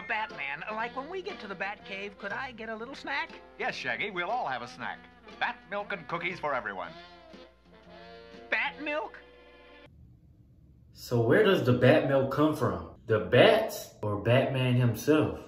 Now, Batman, like when we get to the Bat Cave, could I get a little snack? Yes, Shaggy, we'll all have a snack. Bat milk and cookies for everyone. Bat milk? So where does the bat milk come from? The bats or Batman himself?